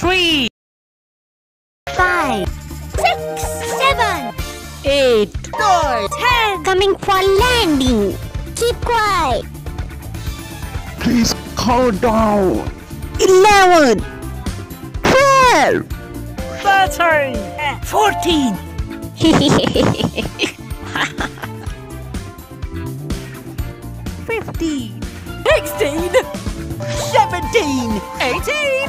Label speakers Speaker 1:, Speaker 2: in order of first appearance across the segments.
Speaker 1: three,
Speaker 2: five, six, seven,
Speaker 1: eight,
Speaker 2: nine, ten. Coming for landing. Keep quiet.
Speaker 3: Please calm down.
Speaker 2: Eleven, twelve.
Speaker 1: thirteen, fourteen, fifteen, sixteen, seventeen, eighteen,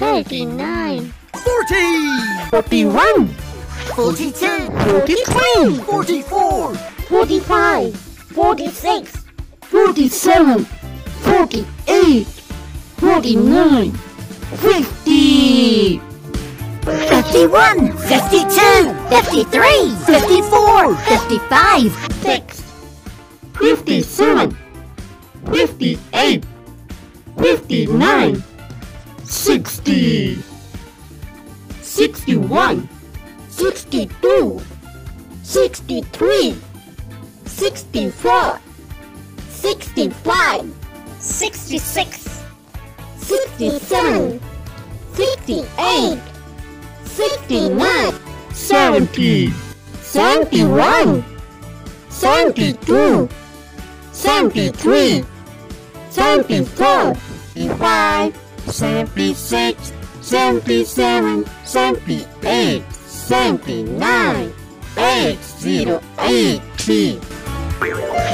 Speaker 2: 39,
Speaker 1: 40,
Speaker 2: 41, 42, 43,
Speaker 1: 44,
Speaker 2: 45, 46, 47, 48, 49, 50, 51, 52, 53, 54, 55, 6, 57, 58, 59, 60, 61, 62, 63, 64, 65, 66, 67, 68, 69, 70, 71, 72, 73, 74, 75, 76, 77, 78, 79, 80, 80,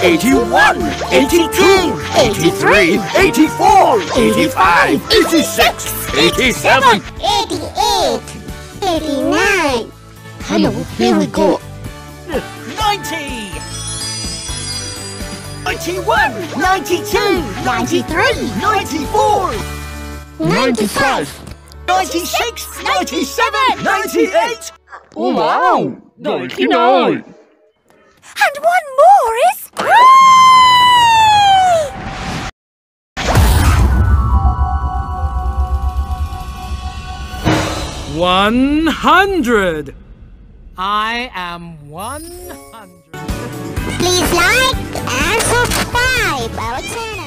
Speaker 1: 81, 82, 83, 84, 85, 86, 87,
Speaker 2: 88, 89. Hello, here we go.
Speaker 1: 90, 91,
Speaker 2: 92, 93,
Speaker 1: 94,
Speaker 2: 95,
Speaker 1: 96, 97, 98. Wow, 99.
Speaker 2: and one more is.
Speaker 1: One hundred. I am one hundred.
Speaker 2: Please like and subscribe our channel.